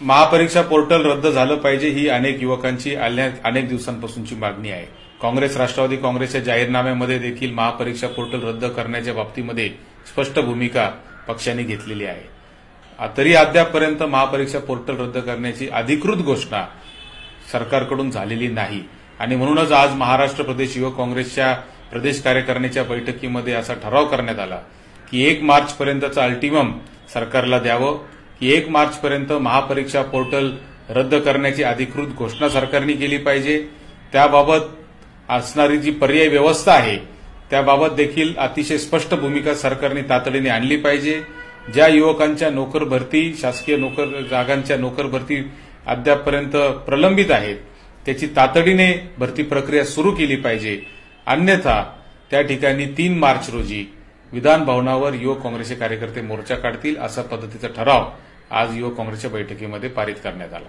महापरीक्षा portal रद्द झालं पाहिजे ही अनेक युवकांची अनेक दिवसांपासूनची मागणी आहे. काँग्रेस राष्ट्रवादी काँग्रेसच्या जाहीरनाम्यामध्ये देखील महापरीक्षा पोर्टल रद्द करण्याच्या बाबतीमध्ये स्पष्ट भूमिका पक्षांनी घेतलेली आहे. तरी अद्यापपर्यंत महापरीक्षा पोर्टल रद्द करण्याची अधिकृत घोषणा सरकारकडून झालेली नाही. आणि म्हणूनच आज महाराष्ट्र प्रदेश युवक काँग्रेसच्या प्रदेश कार्यकारिणीच्या बैठकीमध्ये असा ठराव करण्यात आला की एक मार्चपर्यंतचा अल्टिमम सरकारला द्यावं. एक मार्चपर्यंत महापरीक्षा पोर्टल रद्द करण्याची अधिकृत घोषणा सरकारने केली पाहिजे. त्याबाबत असणारी जी पर्यायी व्यवस्था आहे त्याबाबत देखील अतिशय स्पष्ट भूमिका सरकारने तातडीने आणली पाहिजे. ज्या युवकांच्या नोकर भरती शासकीय नोकर जागांच्या नोकर भरती अद्यापपर्यंत प्रलंबित आहेत त्याची तातडीने भरती प्रक्रिया सुरू केली पाहिजे. अन्यथा त्या ठिकाणी तीन मार्च रोजी विधान भवनावर युवक काँग्रेसचे कार्यकर्ते मोर्चा काढतील असा पद्धतीचा ठराव आज युवक काँग्रेसच्या बैठकीमध्ये पारित करण्यात आला.